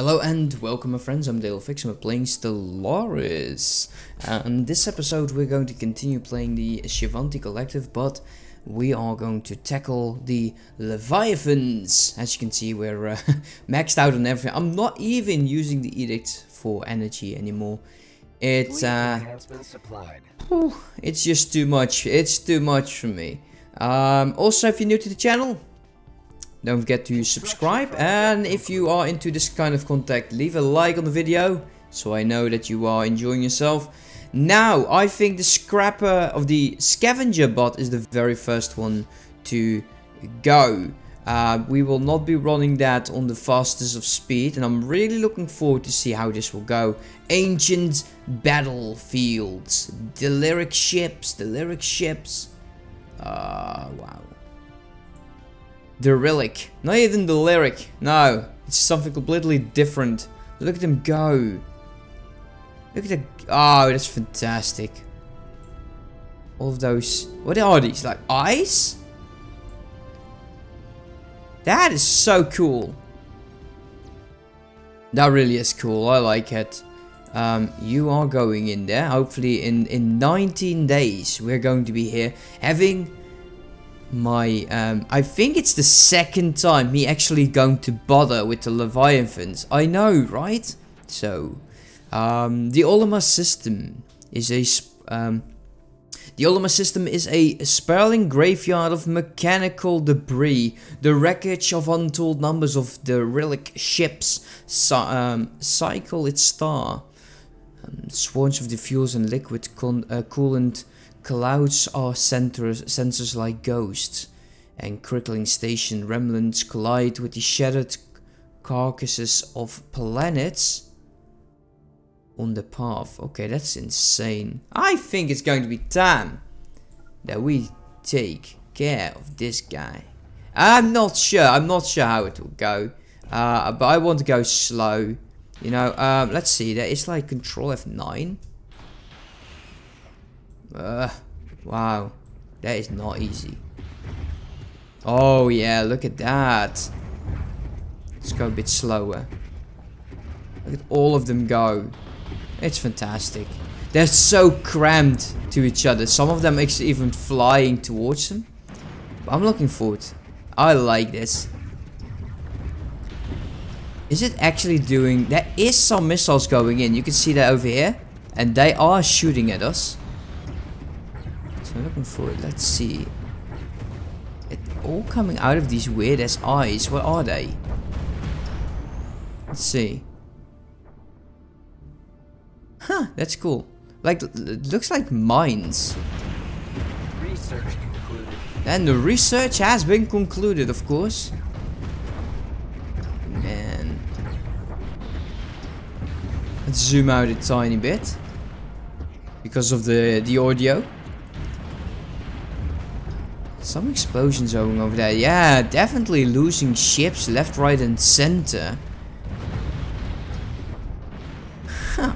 Hello and welcome my friends, I'm Dailyfix and we're playing Stellaris. Uh, in this episode we're going to continue playing the Cevanti Collective, but we are going to tackle the Leviathans. As you can see we're uh, maxed out on everything. I'm not even using the Edict for energy anymore. It's uh, it's just too much, it's too much for me. Um, also if you're new to the channel, don't forget to subscribe and if you are into this kind of content, leave a like on the video so I know that you are enjoying yourself. Now, I think the scrapper of the scavenger bot is the very first one to go. Uh, we will not be running that on the fastest of speed and I'm really looking forward to see how this will go. Ancient battlefields, the lyric ships, the lyric ships. Uh, wow. The relic. Not even the lyric. No. It's something completely different. Look at them go. Look at the... Oh, that's fantastic. All of those... What are these? Like eyes? That is so cool. That really is cool. I like it. Um, you are going in there. Hopefully in, in 19 days we're going to be here having my um, I think it's the second time me actually going to bother with the Leviathans. I know, right? So, um, the Olimar system is a um, the Olimar system is a sprawling graveyard of mechanical debris, the wreckage of untold numbers of the relic ships um, cycle its star. Um, swarms of diffuse and liquid uh, coolant Clouds are centers, sensors like ghosts, and crippling station remnants collide with the shattered carcasses of planets on the path. Okay, that's insane. I think it's going to be time that we take care of this guy. I'm not sure. I'm not sure how it will go. Uh, but I want to go slow. You know, um, let's see. There is like control F9. Wow. That is not easy. Oh yeah, look at that. Let's go a bit slower. Look at all of them go. It's fantastic. They're so crammed to each other. Some of them actually even flying towards them. But I'm looking forward. I like this. Is it actually doing... There is some missiles going in. You can see that over here. And they are shooting at us. I'm looking for it. Let's see. It all coming out of these weird ass eyes. What are they? Let's see. Huh, that's cool. Like, it looks like mines. Research concluded. And the research has been concluded, of course. Man. Let's zoom out a tiny bit. Because of the, the audio. Some explosions over there. Yeah, definitely losing ships left, right and center. Huh.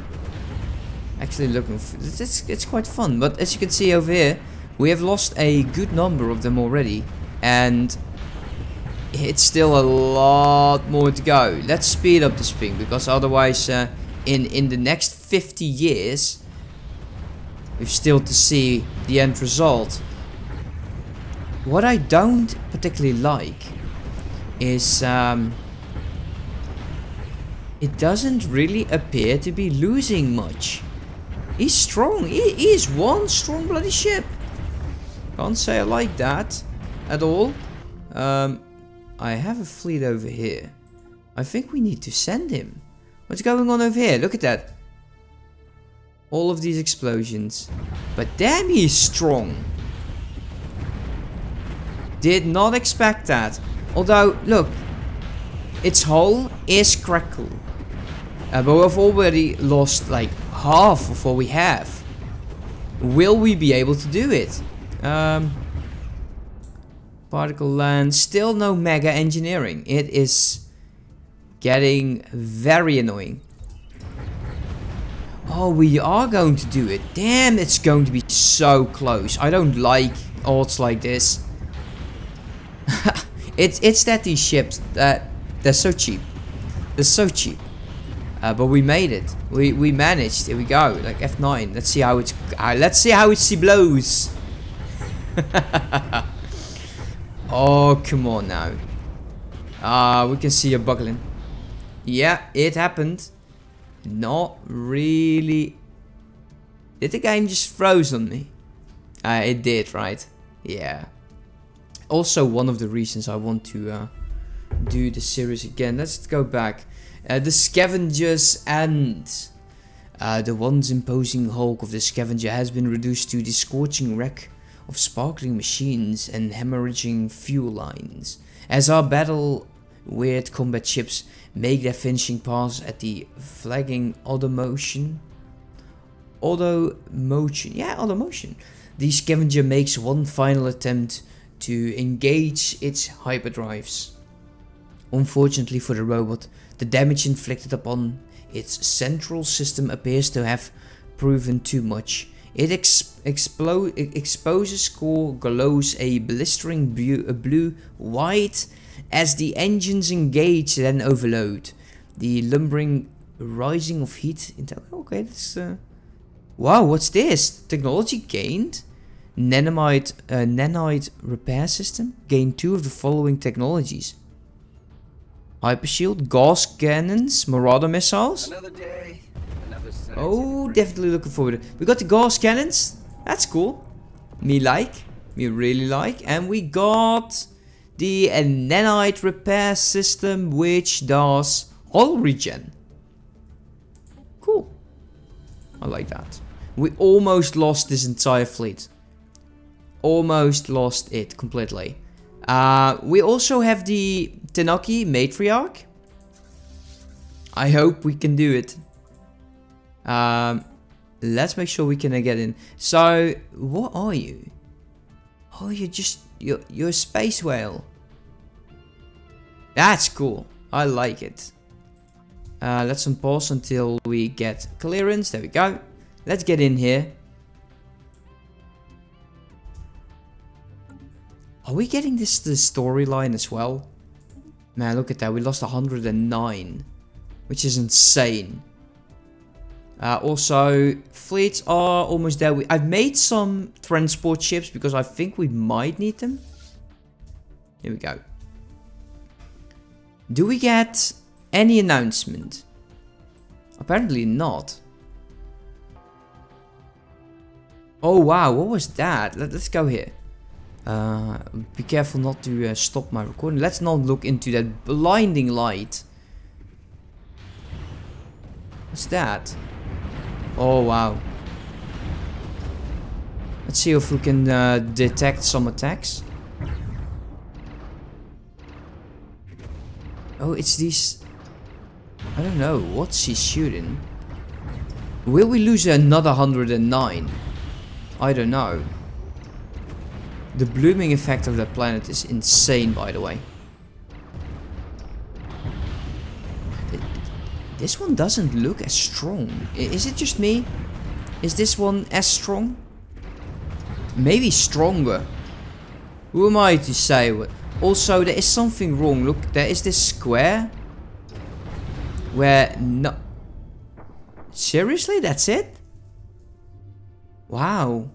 Actually looking... It's, it's quite fun. But as you can see over here, we have lost a good number of them already. And it's still a lot more to go. Let's speed up this thing because otherwise uh, in, in the next 50 years we've still to see the end result. What I don't particularly like is um, it doesn't really appear to be losing much. He's strong. He, he is one strong bloody ship. Can't say I like that at all. Um, I have a fleet over here. I think we need to send him. What's going on over here? Look at that. All of these explosions. But damn, he is strong. Did not expect that. Although, look, its hull is crackle. Uh, but we've already lost like half of what we have. Will we be able to do it? Um, particle land, still no mega engineering. It is getting very annoying. Oh, we are going to do it. Damn, it's going to be so close. I don't like odds like this. it's it's that these ships that they're so cheap. They're so cheap. Uh, but we made it. We we managed. Here we go. Like F9. Let's see how it's. Uh, let's see how it blows. oh come on now. Ah, uh, we can see you buckling. Yeah, it happened. Not really. Did the game just froze on me? Uh, it did, right? Yeah. Also, one of the reasons I want to uh, do the series again. Let's go back. Uh, the Scavengers and uh, the once imposing hulk of the Scavenger has been reduced to the scorching wreck of sparkling machines and hemorrhaging fuel lines. As our battle weird combat ships make their finishing pass at the flagging auto motion. Auto motion, yeah, auto motion. The Scavenger makes one final attempt to engage its hyperdrives. Unfortunately for the robot, the damage inflicted upon its central system appears to have proven too much. It ex exposes core glows a blistering blue white as the engines engage then overload. The lumbering rising of heat. Okay, that's... Uh... Wow, what's this? Technology gained? Nanomite, uh, nanite repair system? Gain two of the following technologies. Hyper shield, gas cannons, marauder missiles. Another day, another oh, definitely looking forward. We got the gas cannons. That's cool. Me like. Me really like. And we got the nanite repair system which does hull regen. Cool. I like that. We almost lost this entire fleet. Almost lost it completely. Uh, we also have the Tiyanki Matriarch. I hope we can do it. Um, let's make sure we can get in. So, what are you? Oh, you're just you're, you're a space whale. That's cool. I like it. Uh, let's unpause until we get clearance. There we go. Let's get in here. Are we getting this the storyline as well? Man, look at that. We lost 109. Which is insane. Uh, also, fleets are almost there. We, I've made some transport ships because I think we might need them. Here we go. Do we get any announcement? Apparently not. Oh wow, what was that? Let, us go here. Uh, be careful not to uh, stop my recording. Let's not look into that blinding light. What's that? Oh wow. Let's see if we can uh, detect some attacks. Oh, it's these... I don't know. What's he shooting? Will we lose another 109? I don't know. The blooming effect of that planet is insane, by the way. this one doesn't look as strong. Is it just me? Is this one as strong? Maybe stronger. Who am I to say? Also, there is something wrong. Look, there is this square. Where no... Seriously? That's it? Wow.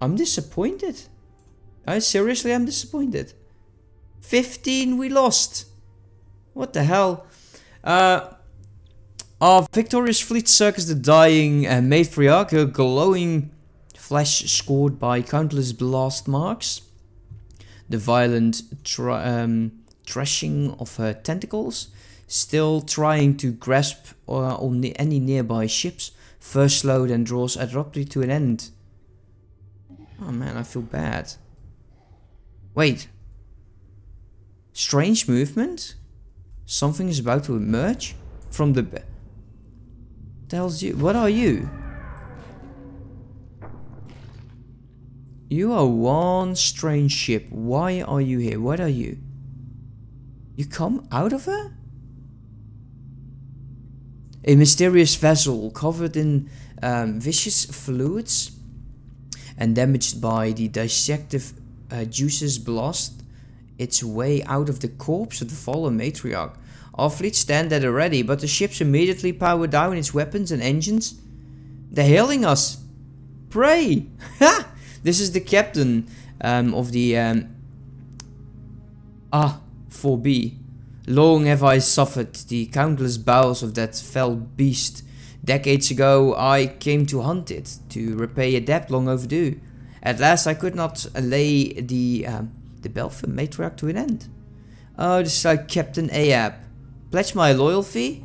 I'm disappointed. I seriously am disappointed. 15 we lost. What the hell? Uh, our victorious fleet circles the dying uh, matriarch, a glowing flesh scored by countless blast marks the violent um, thrashing of her tentacles, still trying to grasp uh, on any nearby ships, first slowed and draws abruptly to an end. Oh man, I feel bad. Wait. Strange movement? Something is about to emerge from the... Tells you... What are you? You are one strange ship. Why are you here? What are you? You come out of her? A mysterious vessel covered in um, viscous fluids and damaged by the dissective uh, juices blast its way out of the corpse of the fallen matriarch. Our fleet stand at the ready, but the ships immediately power down its weapons and engines. They're hailing us. Pray! Ha! this is the captain um, of the um, Ah 4B. Long have I suffered the countless bowels of that fell beast. Decades ago I came to hunt it, to repay a debt long overdue. At last I could not lay the um, the Belfer matriarch to an end. Oh, this is like Captain Ahab. Pledge my loyalty?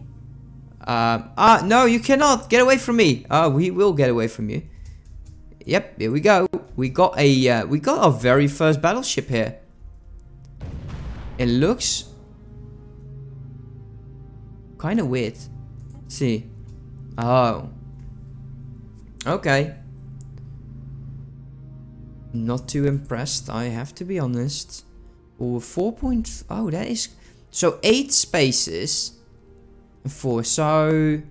Uh, ah, no, you cannot. Get away from me. Ah, we will get away from you. Yep, here we go. We got a, uh, we got our very first battleship here. It looks kind of weird. Let's see. Oh. Okay. Not too impressed, I have to be honest. Or 4 point... Oh, that is... So 8 spaces. 4. So...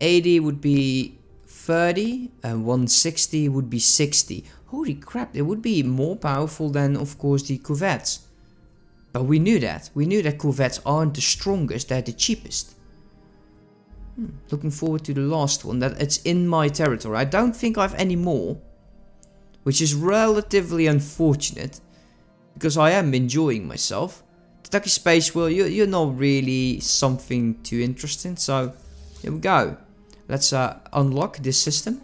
80 would be 30 and 160 would be 60. Holy crap, it would be more powerful than, of course, the Corvettes. But we knew that. We knew that Corvettes aren't the strongest, they're the cheapest. Hmm. Looking forward to the last one, that it's in my territory. I don't think I have any more. Which is relatively unfortunate. Because I am enjoying myself. The Turkish Space, well, you're, you're not really something too interesting. So, here we go. Let's uh, unlock this system.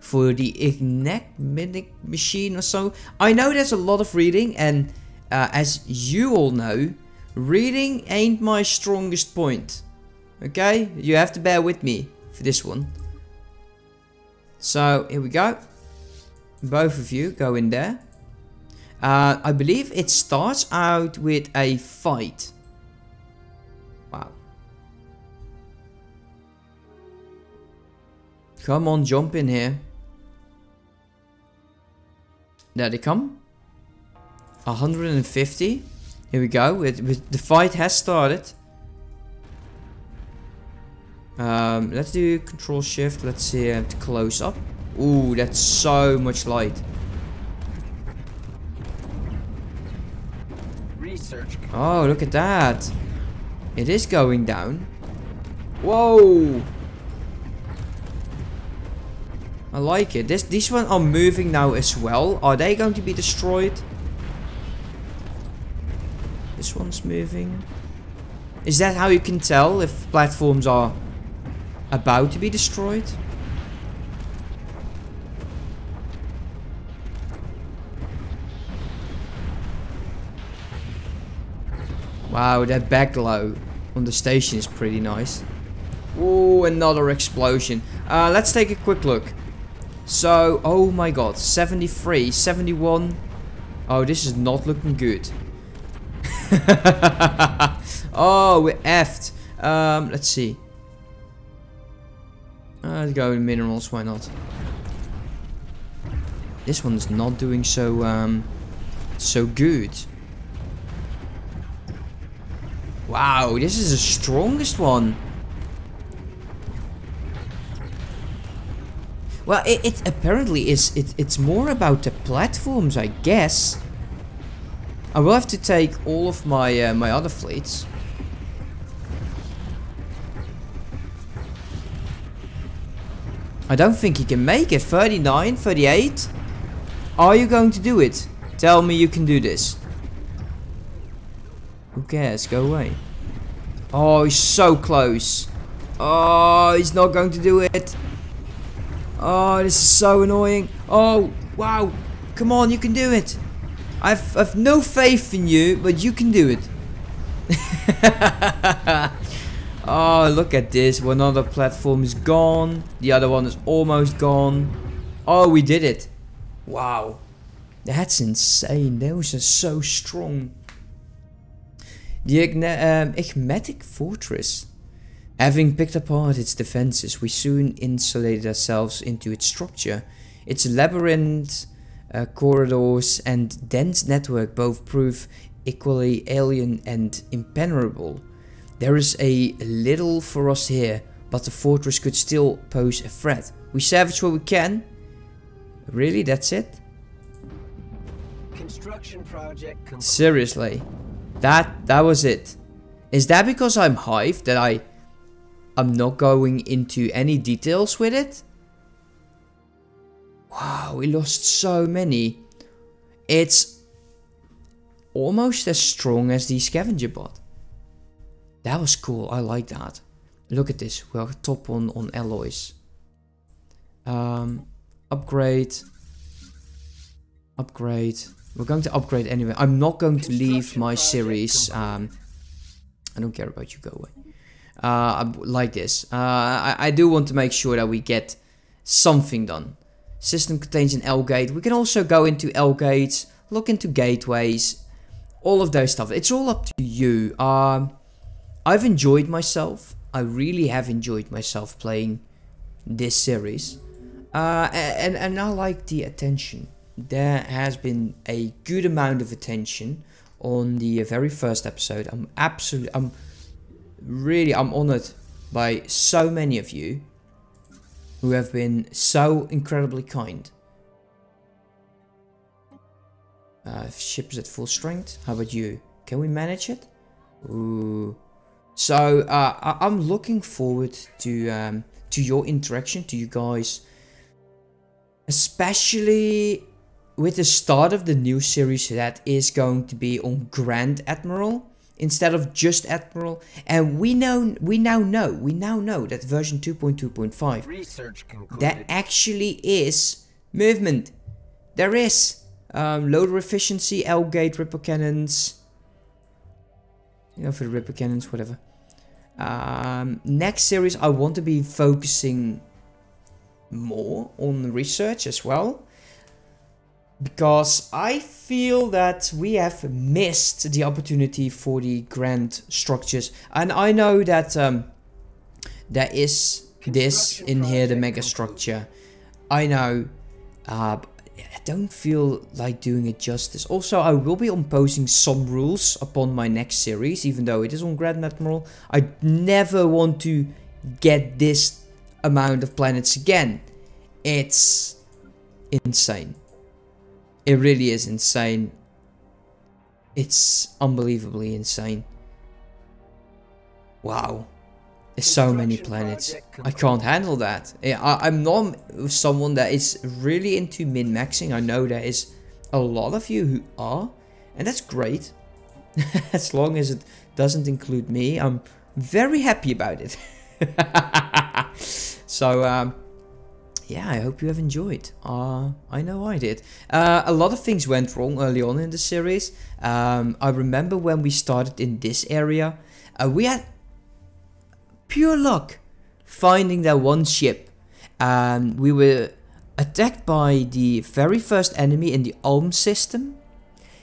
For the Enigmatic machine or so. I know there's a lot of reading and uh, as you all know, reading ain't my strongest point. Okay? You have to bear with me for this one. So, here we go. Both of you go in there. Uh, I believe it starts out with a fight. Wow. Come on, jump in here. There they come. 150. Here we go. With, with the fight has started. Um, let's do control shift. Let's see uh, close up. Ooh, that's so much light. Research. Oh, look at that. It is going down. Whoa. I like it. This, these ones are moving now as well. Are they going to be destroyed? This one's moving. Is that how you can tell if platforms are about to be destroyed? Wow, that back glow on the station is pretty nice. Oh, another explosion. Uh, let's take a quick look. So, oh my god, 73, 71. Oh, this is not looking good. oh, we're effed. Um, let's see. Uh, let's go in minerals, why not? This one's not doing so, um, so good. Wow, this is the strongest one. Well, it, it apparently is. It, it's more about the platforms, I guess. I will have to take all of my uh, my other fleets. I don't think he can make it. 39, 38. Are you going to do it? Tell me you can do this. Who cares? Go away. Oh, he's so close. Oh, he's not going to do it. Oh, this is so annoying. Oh, wow. Come on, you can do it. I've, I've no faith in you, but you can do it. oh, look at this. One other platform is gone. The other one is almost gone. Oh, we did it. Wow. That's insane. Those are so strong. The um, Fortress. Having picked apart its defenses, we soon insulated ourselves into its structure. Its labyrinth uh, corridors and dense network both prove equally alien and impenetrable. There is a little for us here, but the fortress could still pose a threat. We savage what we can. Really, that's it? Construction project Seriously. That that was it. Is that because I'm hyped that I I'm not going into any details with it? Wow, we lost so many. It's almost as strong as the scavenger bot. That was cool, I like that. Look at this, we're top on, on alloys. Um, upgrade. Upgrade. We're going to upgrade anyway. I'm not going to leave my series. Um, I don't care about you, go away. Uh, like this. Uh, I, I do want to make sure that we get something done. System contains an L gate. We can also go into L gates, look into gateways, all of those stuff. It's all up to you. Um, I've enjoyed myself. I really have enjoyed myself playing this series. Uh, and, and I like the attention. There has been a good amount of attention on the very first episode. I'm absolutely, I'm really, I'm honored by so many of you who have been so incredibly kind. Uh, ship is at full strength. How about you? Can we manage it? Ooh. So uh, I am looking forward to um, to your interaction, to you guys, especially with the start of the new series that is going to be on Grand Admiral instead of just Admiral. And we know we now know we now know that version 2.2.5 that actually is movement. There is um, loader efficiency, L gate, ripper cannons. You know, for the ripper cannons, whatever. Um, next series, I want to be focusing more on research as well because I feel that we have missed the opportunity for the grand structures. And I know that um, there is this in here, the mega structure. I know, uh, I don't feel like doing it justice. Also, I will be imposing some rules upon my next series, even though it is on Grand Admiral. I never want to get this amount of planets again. It's insane. It really is insane. It's unbelievably insane. Wow. There's so many planets. I can't handle that. I, I'm not someone that is really into min-maxing. I know there is a lot of you who are. And that's great. as long as it doesn't include me, I'm very happy about it. so, um, yeah, I hope you have enjoyed. Uh, I know I did. Uh, a lot of things went wrong early on in the series. Um, I remember when we started in this area, uh, we had pure luck finding that one ship. Um, we were attacked by the very first enemy in the Ulm system.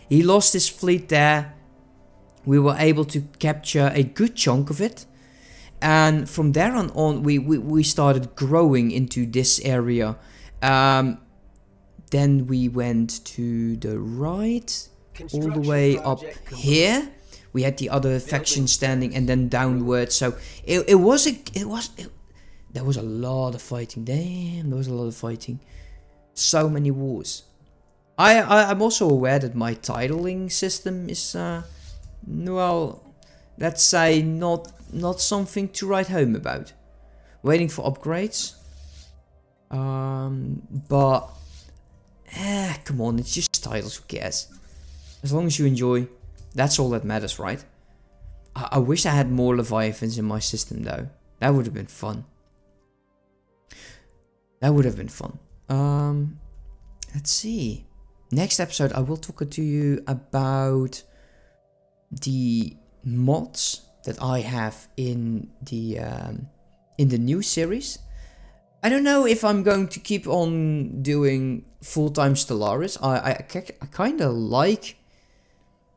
He lost his fleet there. We were able to capture a good chunk of it and from there on on we, we, we started growing into this area. Um, then we went to the right all the way up here. We had the other faction standing and then downwards so it, it was a it was it, there was a lot of fighting. Damn there was a lot of fighting. So many wars. I, I i'm also aware that my titling system is uh well let's say not not something to write home about. Waiting for upgrades. Um, but eh, come on, it's just titles, who cares? As long as you enjoy, that's all that matters, right? I, I wish I had more Leviathans in my system though. That would have been fun. That would have been fun. Um, let's see. Next episode, I will talk to you about the mods that I have in the um, in the new series. I don't know if I'm going to keep on doing full-time Stellaris. I, I, I kind of like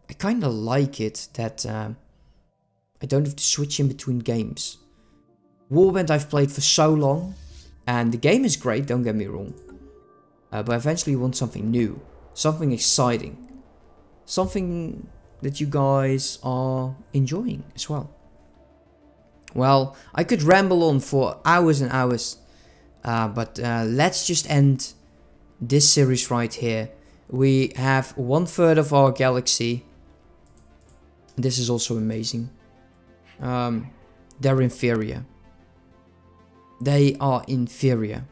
I kind of like it that um, I don't have to switch in between games. Warband I've played for so long and the game is great, don't get me wrong. Uh, but I eventually want something new, something exciting, something that you guys are enjoying as well. Well, I could ramble on for hours and hours, uh, but uh, let's just end this series right here. We have one third of our galaxy. This is also amazing. um, they're inferior. They are inferior.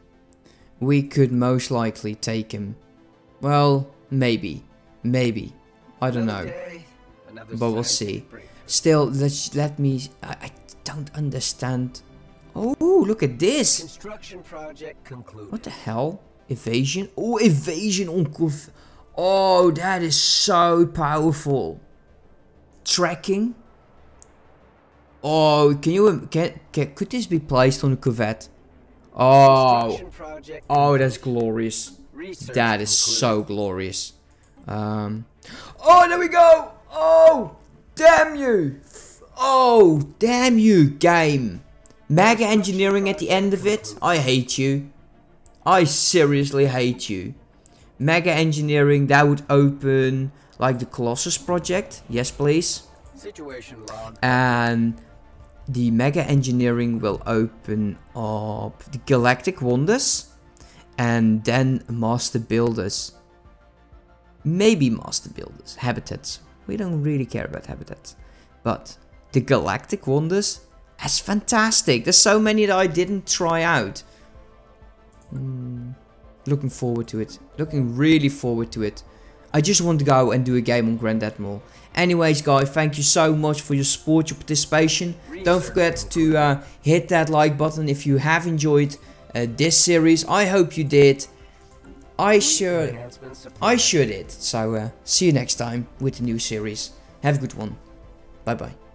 We could most likely take him. Well, maybe. Maybe. I don't know. But we'll see. Still, let's let me. I, I don't understand. Oh, look at this. Construction project concluded. What the hell? Evasion? Oh, evasion on conf- Oh, that is so powerful. Tracking? Oh, can you can, can could this be placed on a Corvette? Oh, oh, that's glorious. research That is so glorious. Um. Oh, there we go. Oh, damn you. Oh, damn you, game. Mega engineering at the end of it. I hate you. I seriously hate you. Mega engineering that would open like the Colossus project. Yes, please. Situation log. And the Mega Engineering will open up the Galactic Wonders and then Master Builders. Maybe Master Builders. Habitats. We don't really care about habitats. But the Galactic Wonders, that's fantastic. There's so many that I didn't try out. Hmm, looking forward to it. Looking really forward to it. I just want to go and do a game on Grand Admiral. Anyways, guys, thank you so much for your support, your participation. Don't forget to uh, hit that like button if you have enjoyed uh, this series. I hope you did. I supplied. I sure did. So, uh, see you next time with the new series. Have a good one. Bye bye.